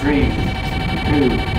Three, two.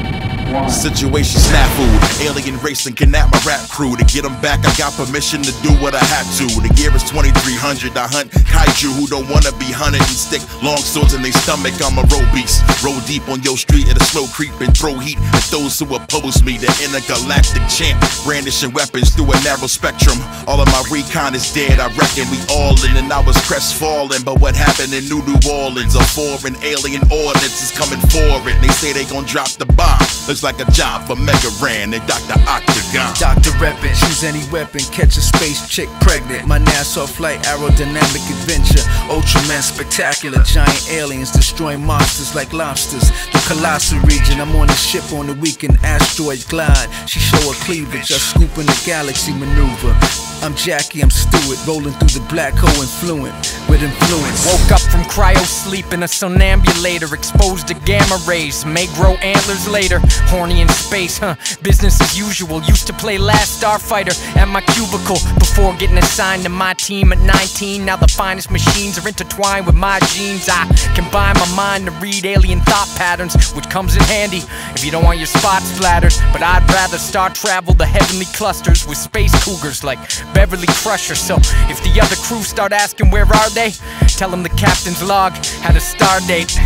Situation snafu. Alien racing kidnap my rap crew. To get them back, I got permission to do what I had to. The year is 2300. I hunt kaiju who don't wanna be hunted and stick long swords in their stomach. I'm a road beast. Roll deep on your street at a slow creep and throw heat at those who oppose me. The intergalactic champ, brandishing weapons through a narrow spectrum. All of my recon is dead. I reckon we all in, and I was crestfallen. But what happened in New New Orleans? A foreign alien ordinance is coming for it. They say they gon' drop the bomb. Looks like a job for Mega Ran and Dr. Octagon. Dr. Reppin, choose any weapon, catch a space chick pregnant. My NASA flight, aerodynamic adventure. Ultraman spectacular, giant aliens destroying monsters like lobsters. The colossal region, I'm on a ship on the weekend asteroid glide. She show her cleavage, I just scooping the galaxy maneuver. I'm Jackie, I'm Stewart, rolling through the black hole influent with influence. Woke up from cryo sleep in a somnambulator, exposed to gamma rays. May grow antlers later. Horny in space, huh? Business as usual. Used to play Last Starfighter at my cubicle before getting assigned to my team at 19. Now the finest machines are intertwined with my genes. I combine my mind to read alien thought patterns, which comes in handy if you don't want your spots splattered. But I'd rather star travel the heavenly clusters with space cougars like Beverly Crusher. So if the other crew start asking where are they, tell them the captain's log had a star date.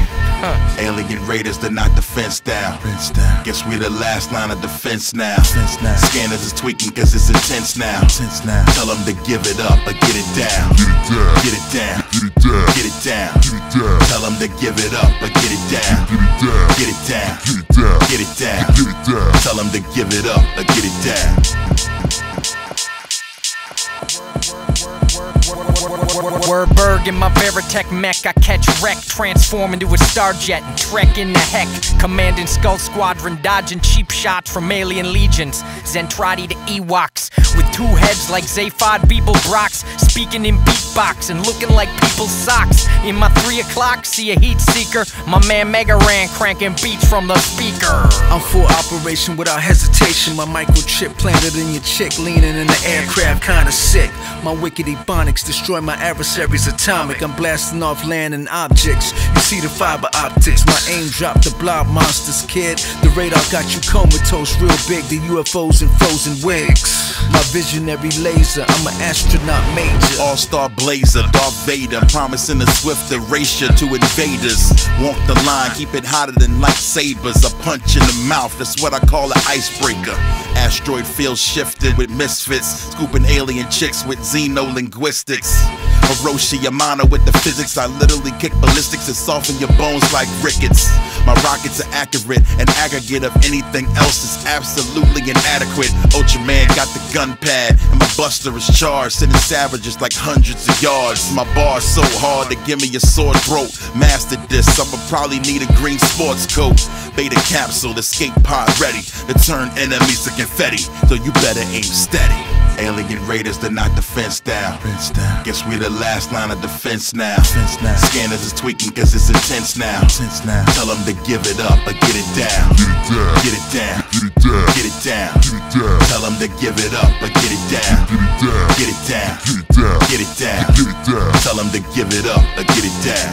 Huh. Alien raiders, they're not defense down. Defense down. Guess we're the last line of defense now. Defense now. Scanners is tweaking cause it's intense now. Since now. Tell them to give it up or get it down. Get it down. Get it down. Get it down. Get it down. Get it down. Tell them to give it up or get it down. Get it down. Get it down. Get it down. Get it down. Get it down. Tell them to give it up or get it down. Wordberg in my Veritech mech, I catch wreck, transform into a starjet and trek in the heck. Commanding Skull Squadron, dodging cheap shots from alien legions. Zentradi to Ewoks, with two heads like Zaphod Beeble Brox, speaking in beatbox and looking like people's socks. In my three o'clock, see a heat seeker. My man Mega Ran cranking beats from the speaker. I'm full operation without hesitation. My microchip planted in your chick, leaning in the aircraft, kinda sick. My wicked ebonics destroy my adversaries atomic. I'm blasting off land and objects. You see the fiber optics. My aim dropped the blob monsters, kid. The radar got you comatose, real big. The UFOs and frozen wigs. My visionary laser. I'm an astronaut major. All star blazer, Darth Vader, promising a swift erasure to invaders. Walk the line, keep it hotter than lightsabers. A punch in the mouth, that's what I call an icebreaker. Asteroid field shifted with misfits, scooping alien chicks with xenolinguistics. Hiroshi Yamano with the physics, I literally kick ballistics and soften your bones like rickets. My rockets are accurate, an aggregate of anything else is absolutely inadequate. Ultraman got the gun pad, and my buster is charged, sending savages like hundreds of yards. My bar's so hard to give me a sore throat. Mastered this, I'ma probably need a green sports coat. Beta capsule, escape pod ready to turn enemies to confetti. So you better aim steady. Alien raiders, they're not defense down. Defense down. Guess we the last line of defense now. Defense now. Scanners is tweaking cause it's intense now. Since now. Tell them to give it up or get it down. Get it down. Get it down. Get it down. Get it down. Get it down. Tell them to give it up or get it down. Get it down. Get it down. Get it down. Get it down. Get it down. Tell them to give it up or get it down.